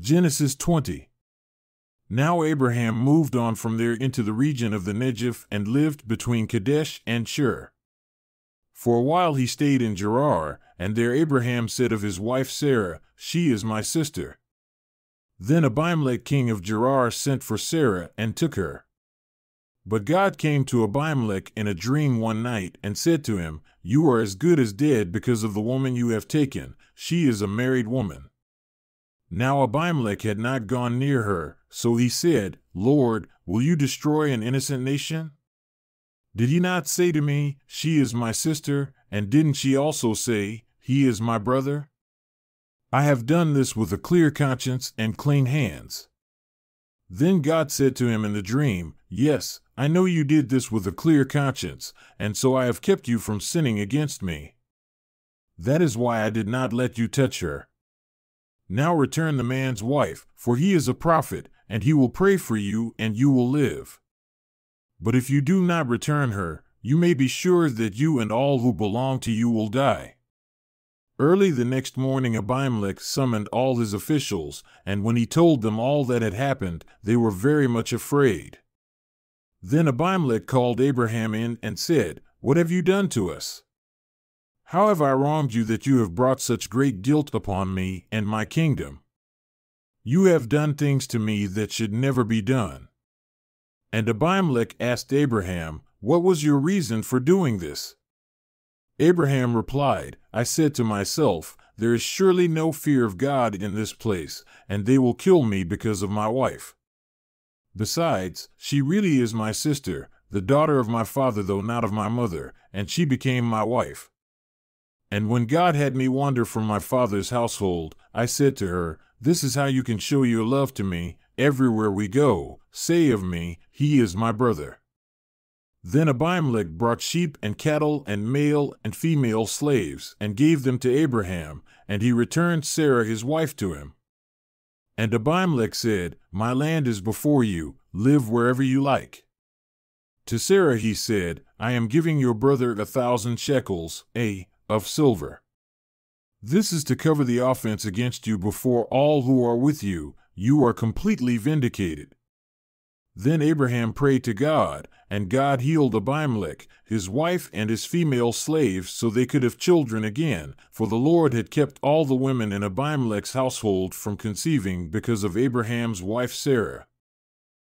Genesis 20. Now Abraham moved on from there into the region of the Negev and lived between Kadesh and Shur. For a while he stayed in Gerar, and there Abraham said of his wife Sarah, She is my sister. Then Abimelek king of Gerar sent for Sarah and took her. But God came to Abimelek in a dream one night and said to him, You are as good as dead because of the woman you have taken. She is a married woman. Now Abimelek had not gone near her, so he said, Lord, will you destroy an innocent nation? Did he not say to me, She is my sister, and didn't she also say, He is my brother? I have done this with a clear conscience and clean hands. Then God said to him in the dream, Yes, I know you did this with a clear conscience, and so I have kept you from sinning against me. That is why I did not let you touch her. Now return the man's wife, for he is a prophet, and he will pray for you, and you will live. But if you do not return her, you may be sure that you and all who belong to you will die. Early the next morning, Abimelek summoned all his officials, and when he told them all that had happened, they were very much afraid. Then Abimelek called Abraham in and said, What have you done to us? How have I wronged you that you have brought such great guilt upon me and my kingdom? You have done things to me that should never be done. And Abimelek asked Abraham, What was your reason for doing this? Abraham replied, I said to myself, There is surely no fear of God in this place, and they will kill me because of my wife. Besides, she really is my sister, the daughter of my father, though not of my mother, and she became my wife. And when God had me wander from my father's household, I said to her, This is how you can show your love to me. Everywhere we go, say of me, He is my brother. Then Abimelek brought sheep and cattle and male and female slaves, and gave them to Abraham, and he returned Sarah his wife to him. And Abimelek said, My land is before you, live wherever you like. To Sarah he said, I am giving your brother a thousand shekels, a of silver. This is to cover the offense against you before all who are with you. You are completely vindicated. Then Abraham prayed to God, and God healed Abimelek, his wife, and his female slaves so they could have children again, for the Lord had kept all the women in Abimelek's household from conceiving because of Abraham's wife Sarah.